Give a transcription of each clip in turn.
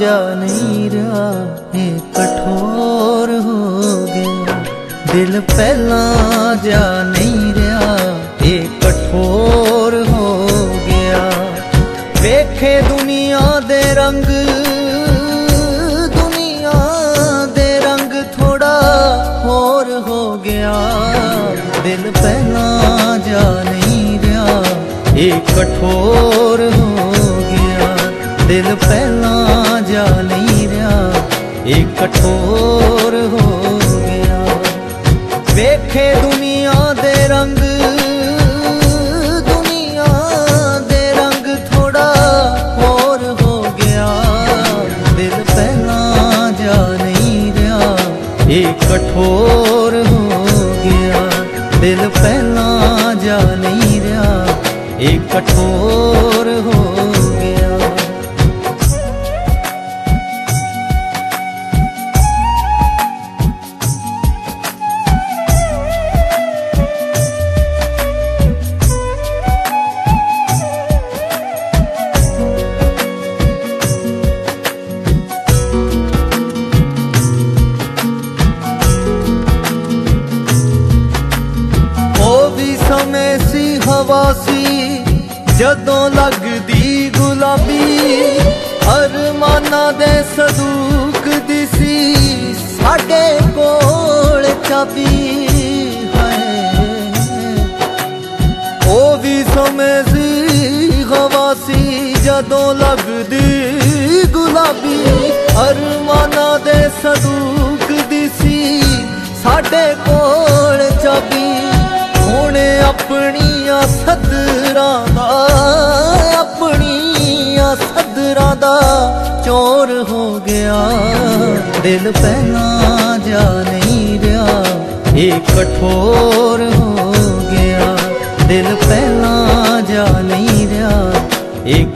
ਜਾ ਨਹੀਂ ਰਿਹਾ, ਇਹ ਕਠੋਰ ਹੋ ਗਿਆ। ਦਿਲ ਪਹਿਲਾਂ ਜਾ ਨਹੀਂ ਰਿਹਾ, ਇਹ ਕਠੋਰ ਹੋ ਗਿਆ। ਵੇਖੇ ਦੁਨੀਆ ਦੇ ਰੰਗ, ਦੁਨੀਆ ਦੇ ਰੰਗ ਥੋੜਾ ਹੋਰ ਹੋ ਗਿਆ। ਦਿਲ ਪਹਿਲਾਂ ਜਾ ਨਹੀਂ ਰਿਹਾ, ਇਹ ਕਠੋਰ ਦਿਲ ਪਹਿਲਾਂ ਜਾ ਨਹੀਂ ਰਿਹਾ ਇਹ ਕਠੋਰ ਹੋ ਗਿਆ। ਵੇਖੇ ਦੁਨੀਆ ਦੇ ਰੰਗ, ਦੁਨੀਆ ਦੇ ਰੰਗ ਥੋੜਾ ਹੋਰ ਹੋ ਗਿਆ। ਦਿਲ ਪਹਿਲਾਂ ਜਾ ਨਹੀਂ ਰਿਹਾ ਇਹ ਕਠੋਰ ਹੋ ਗਿਆ। ਦਿਲ ਪਹਿਲਾਂ ਜਾ ਨਹੀਂ ਰਿਹਾ ਇਹ ਕਠੋਰ ਸੀ ਜਦੋਂ ਲੱਗਦੀ ਗੁਲਾਬੀ ਅਰਮਾਨਾਂ ਦੇ ਸਦੂਕ ਦੀ ਸੀ, ਸਾਡੇ ਕੋਲ ਚਾਬੀ ਹੈ। ਉਹ ਵੀ ਸਮੇਂ ਸੀ ਜਦੋਂ ਲੱਗਦੀ ਗੁਲਾਬੀ ਅਰਮਾਨਾਂ ਦੇ ਸਦੂਕ ਦੀ ਸੀ, ਸਾਡੇ ਕੋਲ ਹੋ ਗਿਆ ਦਿਲ ਪਹਿਲਾਂ ਜਾ ਨਹੀਂ ਰਿਹਾ ਇਹ ਕਠੋਰ ਹੋ ਗਿਆ ਦਿਲ ਪਹਿਲਾਂ ਜਾ ਨਹੀਂ ਰਿਹਾ ਇਹ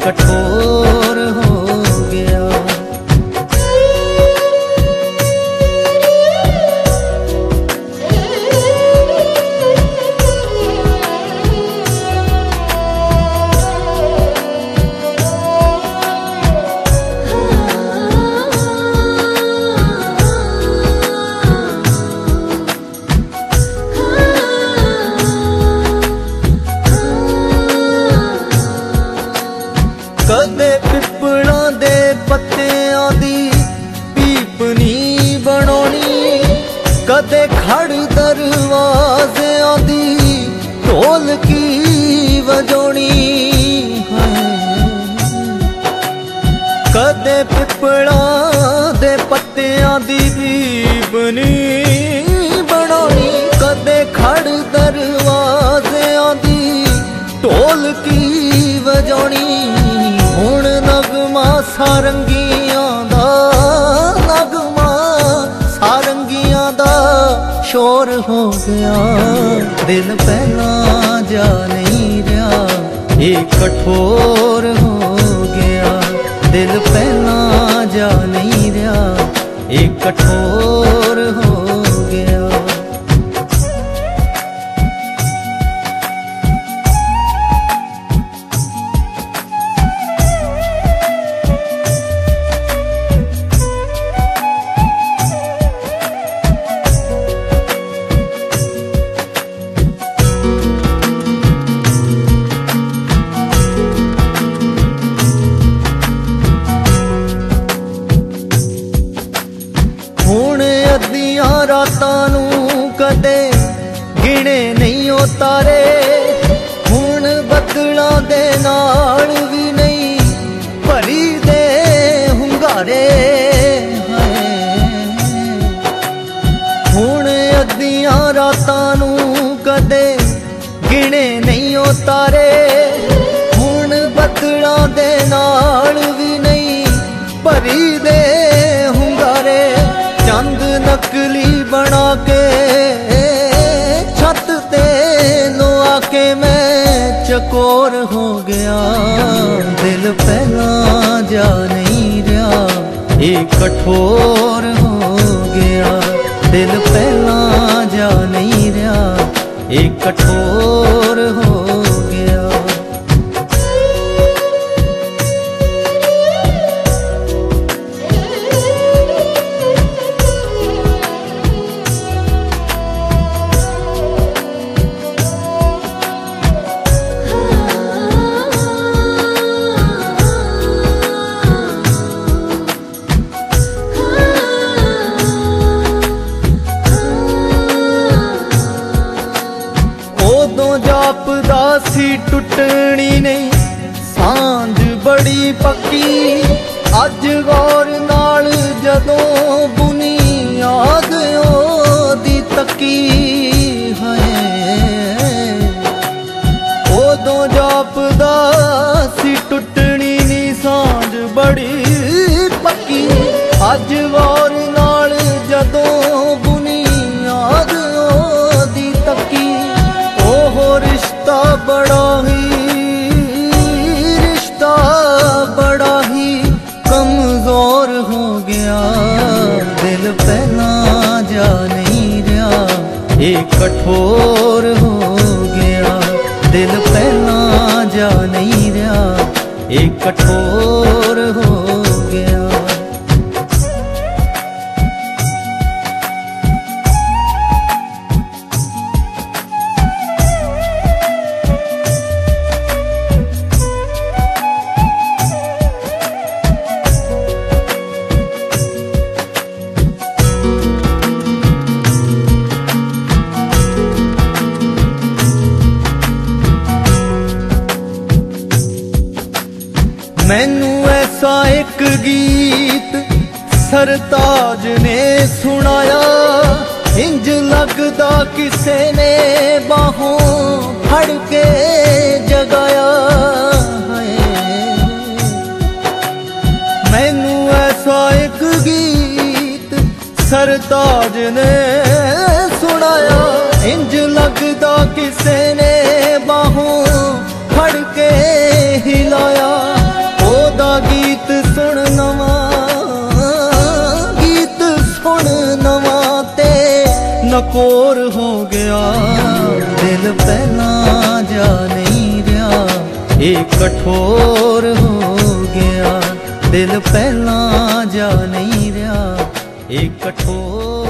ਢੋਲਕੀ ਵਜਾਉਣੀ? ਹੁਣ ਨਗਮਾ ਸਾਰੰਗੀਆਂ ਦਾ, ਨਗਮਾ ਸਾਰੰਗੀਆਂ ਦਾ ਸ਼ੋਰ ਹੋ ਗਿਆ। ਦਿਲ ਪਹਿਲਾਂ ਜਾ ਨਹੀਂ ਰਿਹਾ, ਇਹ ਕਠੋਰ ਹੋ ਗਿਆ। ਦਿਲ ਪਹਿਲਾਂ ਜਾ ਨਹੀਂ ਰਿਹਾ, ਇਹ ਕਠੋਰ ਨਾਲ ਵੀ ਨਹੀਂ ਭਰੀ ਦੇ ਹੁੰਗਾਰੇ। ਚੰਦ ਨਕਲੀ ਬਣਾ ਕੇ ਛੱਤ ਤੇ ਲੁਆ ਕੇ ਮੈਂ ਚਕੋਰ ਹੋ ਗਿਆ। ਦਿਲ ਪਹਿਲਾਂ ਜਾ ਨਹੀਂ ਰਿਹਾ, ਇਹ ਕਠੋਰ ਹੋ ਗਿਆ। ਦਿਲ ਪਹਿਲਾਂ ਜਾ ਨਹੀਂ ਰਿਹਾ, ਇਹ ਕਠੋਰ ਹੋ ਟੁੱਟਣੀ ਗਈ ਸਾਂਝ ਬੜੀ ਪੱਕੀ। ਅੱਜ ਗੌਰ ਨਾਲ ਜਦੋਂ ਬੁਨਿਆਦ ਉਹਦੀ ਤੱਕੀ ਹੈ ਉਦੋਂ ਜਾਪਦਾ ਸੀ, ਟੁੱਟਣੀ ਨੀ ਸਾਂਝ ਬੜੀ ਪੱਕੀ। ਅੱਜ ਵਾਰ ਨਾਲ ਜਦੋਂ ਬੁਨਿਆਦ ਉਹਦੀ ਤੱਕੀ, ਉਹ ਰਿਸ਼ਤਾ ਬੜਾ ਇਹ ਇੱਕ ਗੀਤ ਸਰਤਾਜ ਨੇ ਸੁਣਾਇਆ। ਇੰਜ ਲੱਗਦਾ ਕਿਸੇ ਨੇ ਬਾਹੋਂ ਫੜ ਕੇ ਜਗਾਇਆ ਮੈਨੂੰ ਐਸਾ ਇੱਕ ਗੀਤ ਸਰਤਾਜ ਨੇ ਸੁਣਾਇਆ। ਇੰਜ ਲੱਗਦਾ ਕਿਸੇ ਨੇ ਨਕੋਰ ਹੋ ਗਿਆ। ਦਿਲ ਪਹਿਲਾਂ ਜਾ ਨਹੀਂ ਰਿਹਾ, ਇਹ ਕਠੋਰ ਹੋ ਗਿਆ। ਦਿਲ ਪਹਿਲਾਂ ਜਾ ਨਹੀਂ ਰਿਹਾ, ਇਹ ਕਠੋਰ